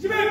Jimmy!